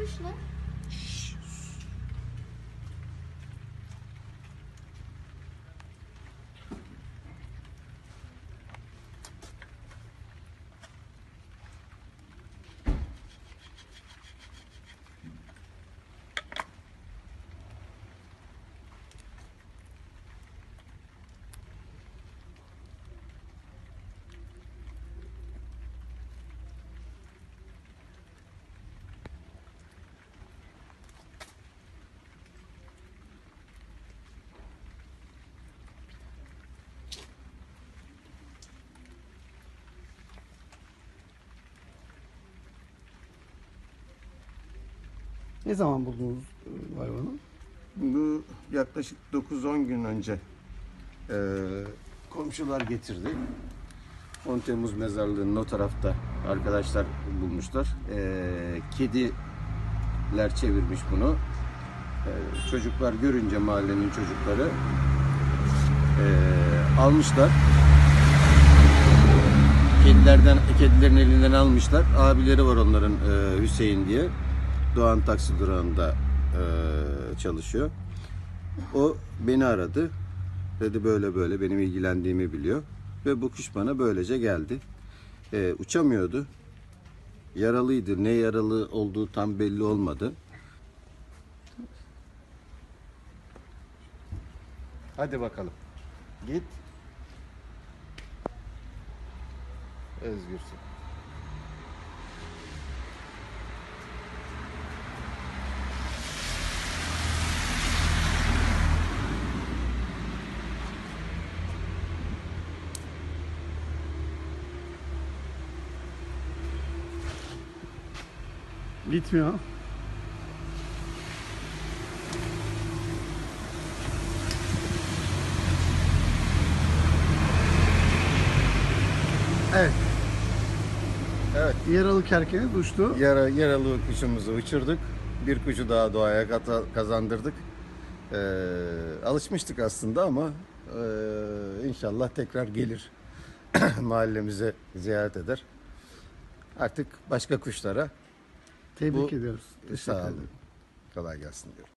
Kuş ne? Ne zaman buldunuz e, hayvanı? Bu yaklaşık 9-10 gün önce eee, komşular getirdi. 10 Temmuz mezarlığının o tarafta arkadaşlar bulmuşlar. Eee, kediler çevirmiş bunu. Eee, çocuklar görünce mahallenin çocukları eee, almışlar. Kedilerden kedilerin elinden almışlar. Abileri var onların eee, Hüseyin diye. Doğan taksi durağında eee, çalışıyor. O beni aradı. Dedi böyle böyle benim ilgilendiğimi biliyor. Ve bu kuş bana böylece geldi. Eee, uçamıyordu. Yaralıydı. Ne yaralı olduğu tam belli olmadı. Hadi bakalım. Git. Özgürsün. Gitmiyor. Evet. Evet. Yaralı kerkeni uçtu. Yara, yaralı kuşumuzu uçurduk. Bir kuşu daha doğaya kata- kazandırdık. Ee, alışmıştık aslında ama ee, inşallah tekrar gelir. Mahallemize ziyaret eder. Artık başka kuşlara Tebrik Bu- ediyoruz. Teşekkür sağ ederim. olun. Kolay gelsin diyorum.